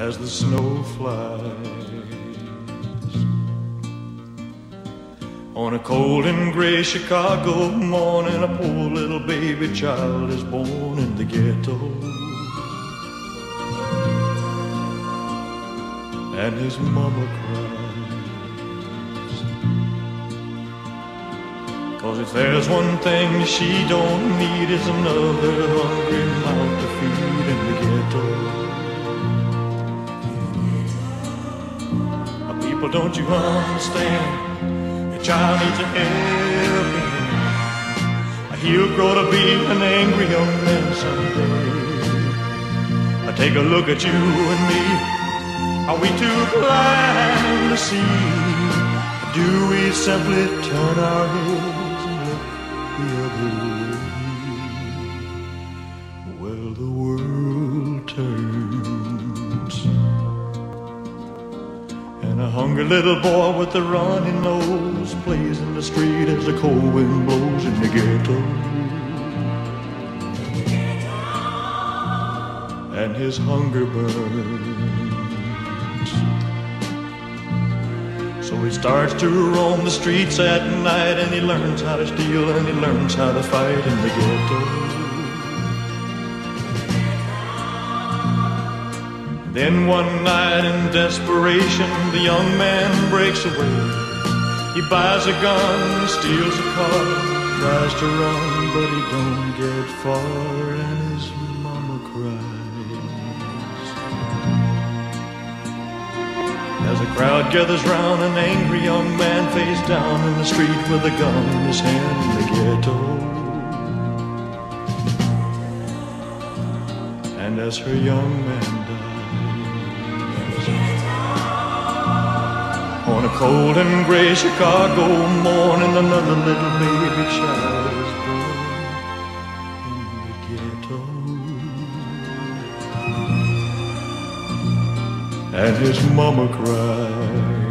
as the snow flies. On a cold and gray Chicago morning, a poor little baby child is born in the ghetto. And his mama cries. Cause if there's one thing she don't need is another hungry mouth to feed in the ghetto. People, don't you understand? A child needs a helping. He'll grow to be an angry young man someday. I take a look at you and me. Are we too blind to see? Do we simply turn our heads and look the other way? Well, the world hungry little boy with a runny nose plays in the street as the cold wind blows in the ghetto. And his hunger burns. So he starts to roam the streets at night and he learns how to steal and he learns how to fight in the ghetto. Then one night in desperation, the young man breaks away. He buys a gun, steals a car, tries to run, but he don't get far, and his mama cries. As a crowd gathers round, an angry young man face down in the street with a gun in his hand in the ghetto. And as her young man dies, On a cold and gray Chicago morning, another little baby child is born in the ghetto. And his mama cried.